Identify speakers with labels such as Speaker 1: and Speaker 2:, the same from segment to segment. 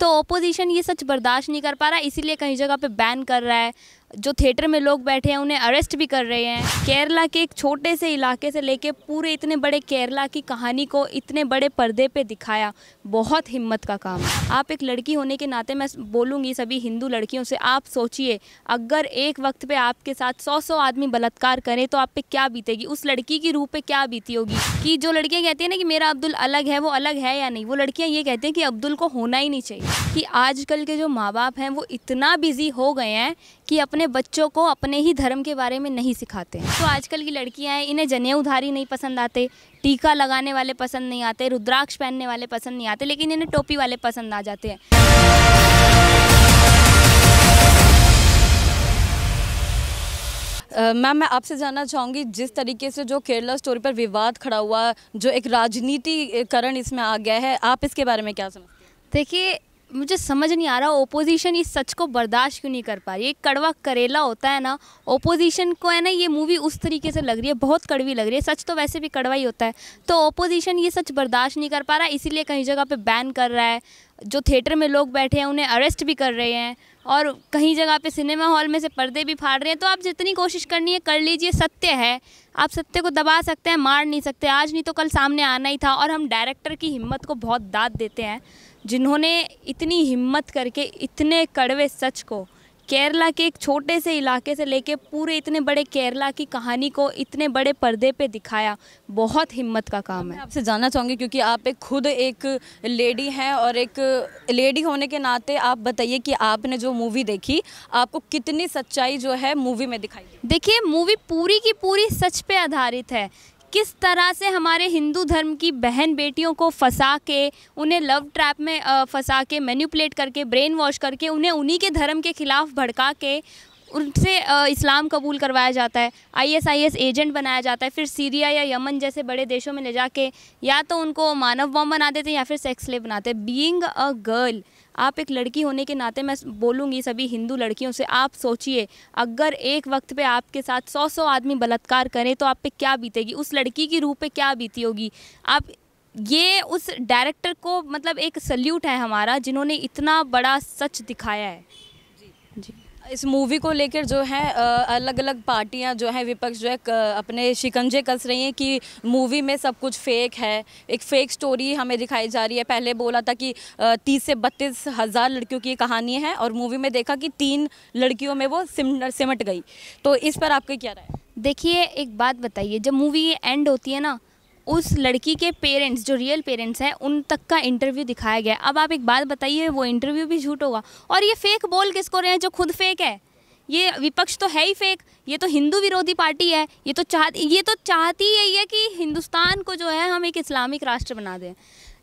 Speaker 1: तो ओपोजिशन ये सच बर्दाश्त नहीं कर पा रहा, इसीलिए कहीं जगह पे बैन कर रहा है। जो थिएटर में लोग बैठे हैं, उन्हें अरेस्ट भी कर रहे हैं। केरला के एक छोटे से इलाके से लेके पूरे इतने बड़े केरला की कहानी को इतने बड़े पर्दे पे दिखाया, बहुत हिम्मत का काम है। आप एक लड़की होने के नाते मैं बोलूँगी सभी हिंदू लड़कियों से, आप सोचिए, अगर एक वक्त पे आपके साथ सौ सौ आदमी बलात्कार करें तो आप पे क्या बीतेगी? उस लड़की की रूप पे क्या बीती होगी? कि जो लड़कियाँ कहती हैं ना कि मेरा अब्दुल अलग है, वो अलग है या नहीं? वो लड़कियाँ ये कहती हैं कि अब्दुल को होना ही नहीं चाहिए। कि आजकल के जो माँ बाप हैं, वो इतना बिज़ी हो गए हैं कि अपने बच्चों को अपने ही धर्म के बारे में नहीं सिखाते। हैं तो आजकल की लड़कियाँ हैं इन्हें जने उधारी नहीं पसंद आते टीका लगाने वाले पसंद नहीं आते रुद्राक्ष पहनने वाले पसंद नहीं आते लेकिन इन्हें टोपी वाले पसंद आ जाते हैं।
Speaker 2: मैम मैं आपसे जानना चाहूँगी जिस तरीके से जो केरला स्टोरी पर विवाद खड़ा हुआ जो एक राजनीतिकरण इसमें आ गया है आप इसके बारे में क्या समझते हैं?
Speaker 1: देखिए मुझे समझ नहीं आ रहा ओपोजिशन इस सच को बर्दाश्त क्यों नहीं कर पा रही? एक कड़वा करेला होता है ना ओपोजिशन को है ना, ये मूवी उस तरीके से लग रही है, बहुत कड़वी लग रही है। सच तो वैसे भी कड़वा ही होता है। तो ओपोजिशन ये सच बर्दाश्त नहीं कर पा रहा, इसीलिए कहीं जगह पे बैन कर रहा है। जो थिएटर में लोग बैठे हैं, उन्हें अरेस्ट भी कर रहे हैं। और कहीं जगह पे सिनेमा हॉल में से पर्दे भी फाड़ रहे हैं। तो आप जितनी कोशिश करनी है, कर लीजिए, सत्य है। आप सत्य को दबा सकते हैं, मार नहीं सकते। आज नहीं तो कल सामने आना ही था। और हम डायरेक्टर की हिम्मत को बहुत दाद देते हैं। जिन्होंने इतनी हिम्मत करके इतने कड़वे सच को केरला के एक छोटे से इलाके से लेके पूरे इतने बड़े केरला की कहानी को इतने बड़े पर्दे पे दिखाया बहुत हिम्मत का काम है।
Speaker 2: आपसे जानना चाहूँगी क्योंकि आप एक खुद एक लेडी हैं और एक लेडी होने के नाते आप बताइए कि आपने जो मूवी देखी आपको कितनी सच्चाई जो है मूवी में दिखाई
Speaker 1: देखिए मूवी पूरी की पूरी सच पे आधारित है। किस तरह से हमारे हिंदू धर्म की बहन बेटियों को फंसा के, उन्हें लव ट्रैप में फंसा के मैन्यूपलेट करके ब्रेन वॉश करके, उन्हें उन्हीं के धर्म के खिलाफ भड़का के उनसे इस्लाम कबूल करवाया जाता है। आईएसआईएस एजेंट बनाया जाता है। फिर सीरिया या यमन जैसे बड़े देशों में ले जाके या तो उनको मानव बम बना देते हैं या फिर सेक्स स्लेव बनाते हैं। बीइंग अ गर्ल आप एक लड़की होने के नाते मैं बोलूँगी सभी हिंदू लड़कियों से आप सोचिए अगर एक वक्त पे आपके साथ सौ सौ आदमी बलात्कार करें तो आप पे क्या बीतेगी? उस लड़की की रूप पे क्या बीती होगी? आप ये उस डायरेक्टर को मतलब एक सल्यूट है हमारा जिन्होंने इतना बड़ा सच दिखाया है।
Speaker 2: जी। जी। इस मूवी को लेकर जो है अलग अलग पार्टियाँ जो है, विपक्ष जो है अपने शिकंजे कस रही हैं कि मूवी में सब कुछ फेक है। एक फेक स्टोरी हमें दिखाई जा रही है। पहले बोला था कि तीस से बत्तीस हज़ार लड़कियों की कहानी है और मूवी में देखा कि तीन लड़कियों में वो सिम, सिमट गई। तो इस पर आपका क्या राय
Speaker 1: देखिए, एक बात बताइए, जब मूवी एंड होती है ना उस लड़की के पेरेंट्स, जो रियल पेरेंट्स हैं, उन तक का इंटरव्यू दिखाया गया। अब आप एक बात बताइए, वो इंटरव्यू भी झूठ होगा? और ये फेक बोल किसको रहे हैं, जो खुद फेक है? ये विपक्ष तो है ही फेक ये तो हिंदू विरोधी पार्टी है. ये तो चाह, ये तो चाहती यही है कि हिंदुस्तान को जो है हम एक इस्लामिक राष्ट्र बना दें.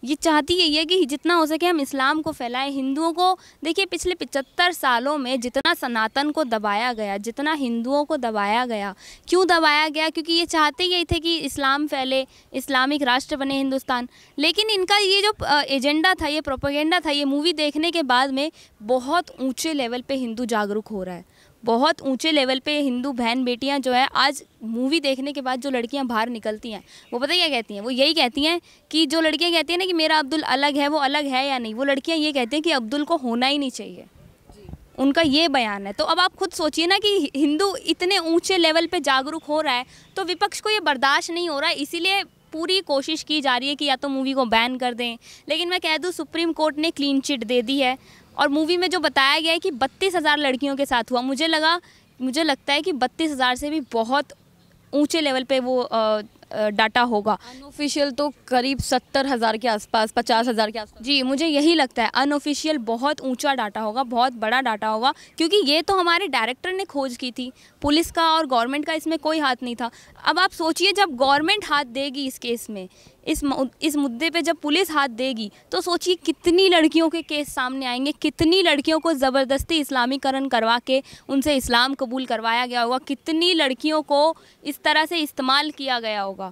Speaker 1: ये चाहती यही है कि जितना हो सके हम इस्लाम को फैलाएँ. हिंदुओं को, देखिए पिछले पिचहत्तर सालों में जितना सनातन को दबाया गया, जितना हिंदुओं को दबाया गया, क्यों दबाया गया? क्योंकि ये चाहते यही थे कि इस्लाम फैले, इस्लामिक राष्ट्र बने हिंदुस्तान. लेकिन इनका ये जो एजेंडा था, ये प्रोपोगेंडा था, ये मूवी देखने के बाद में बहुत ऊँचे लेवल पर हिंदू जागरूक हो रहा है. बहुत ऊँचे लेवल पे हिंदू बहन बेटियाँ जो है, आज मूवी देखने के बाद जो लड़कियाँ बाहर निकलती हैं, वो पता क्या कहती हैं? वो यही कहती हैं कि जो लड़कियाँ कहती हैं ना कि मेरा अब्दुल अलग है, वो अलग है या नहीं, वो लड़कियाँ ये कहती हैं कि अब्दुल को होना ही नहीं चाहिए। उनका ये बयान है। तो अब आप खुद सोचिए ना कि हिंदू इतने ऊँचे लेवल पे जागरूक हो रहा है तो विपक्ष को ये बर्दाश्त नहीं हो रहा है इसीलिए पूरी कोशिश की जा रही है कि या तो मूवी को बैन कर दें। लेकिन मैं कह दूँ सुप्रीम कोर्ट ने क्लीन चिट दे दी है। और मूवी में जो बताया गया है कि बत्तीस हज़ार लड़कियों के साथ हुआ मुझे लगा मुझे लगता है कि बत्तीस हज़ार से भी बहुत ऊँचे लेवल पे वो डाटा होगा।
Speaker 2: अनऑफिशियल तो करीब सत्तर हज़ार के आसपास पचास हज़ार के आसपास।
Speaker 1: जी मुझे यही लगता है अनऑफिशियल बहुत ऊँचा डाटा होगा बहुत बड़ा डाटा होगा क्योंकि ये तो हमारे डायरेक्टर ने खोज की थी पुलिस का और गवर्नमेंट का इसमें कोई हाथ नहीं था। अब आप सोचिए जब गवर्नमेंट हाथ देगी इस केस में इस इस मुद्दे पे जब पुलिस हाथ देगी तो सोचिए कितनी लड़कियों के केस सामने आएँगे, कितनी लड़कियों को ज़बरदस्ती इस्लामीकरण करवा के उनसे इस्लाम कबूल करवाया गया होगा, कितनी लड़कियों को इस तरह से इस्तेमाल किया गया होगा।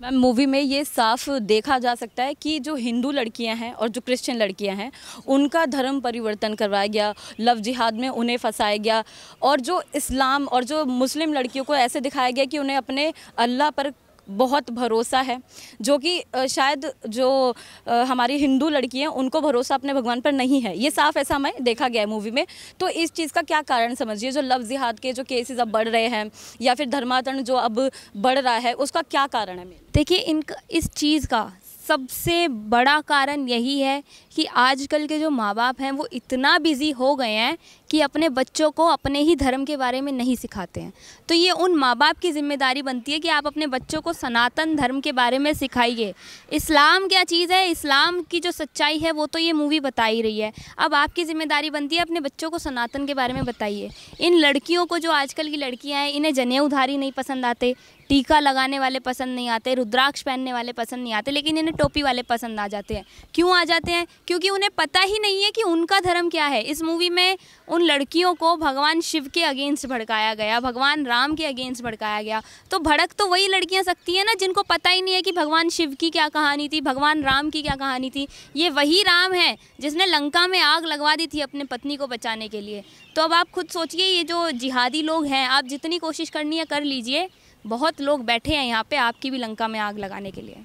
Speaker 2: मैम, मूवी में ये साफ़ देखा जा सकता है कि जो हिंदू लड़कियाँ हैं और जो क्रिश्चियन लड़कियाँ हैं, उनका धर्म परिवर्तन करवाया गया, लव जिहाद में उन्हें फंसाया गया, और जो इस्लाम और जो मुस्लिम लड़कियों को ऐसे दिखाया गया कि उन्हें अपने अल्लाह पर बहुत भरोसा है, जो कि शायद जो हमारी हिंदू लड़की हैं, उनको भरोसा अपने भगवान पर नहीं है। ये साफ़ ऐसा हमें देखा गया है मूवी में। तो इस चीज़ का क्या कारण समझिए? जो लव जिहाद के जो केसेस अब बढ़ रहे हैं, या फिर धर्मांतरण जो अब बढ़ रहा है, उसका क्या कारण है
Speaker 1: देखिए, इनका, इस चीज़ का सबसे बड़ा कारण यही है कि आजकल के जो माँ बाप हैं, वो इतना बिज़ी हो गए हैं कि अपने बच्चों को अपने ही धर्म के बारे में नहीं सिखाते हैं। तो ये उन माँ बाप की ज़िम्मेदारी बनती है कि आप अपने बच्चों को सनातन धर्म के बारे में सिखाइए। इस्लाम क्या चीज़ है? इस्लाम की जो सच्चाई है, वो तो ये मूवी बता ही रही है। अब आपकी ज़िम्मेदारी बनती है, अपने बच्चों को सनातन के बारे में बताइए। इन लड़कियों को जो आजकल की लड़कियाँ हैं, इन्हें जने उधारी नहीं पसंद आते। टीका लगाने वाले पसंद नहीं आते, रुद्राक्ष पहनने वाले पसंद नहीं आते, लेकिन इन्हें टोपी वाले पसंद आ जाते हैं। क्यों आ जाते हैं? क्योंकि उन्हें पता ही नहीं है कि उनका धर्म क्या है। इस मूवी में उन लड़कियों को भगवान शिव के अगेंस्ट भड़काया गया, भगवान राम के अगेंस्ट भड़काया गया। तो भड़क तो वही लड़कियाँ सकती हैं ना, जिनको पता ही नहीं है कि भगवान शिव की क्या कहानी थी, भगवान राम की क्या कहानी थी। ये वही राम है, जिसने लंका में आग लगवा दी थी अपने पत्नी को बचाने के लिए। तो अब आप खुद सोचिए, ये जो जिहादी लोग हैं, आप जितनी कोशिश करनी है कर लीजिए। बहुत लोग बैठे हैं यहाँ पे आपकी भी लंका में आग लगाने के लिए।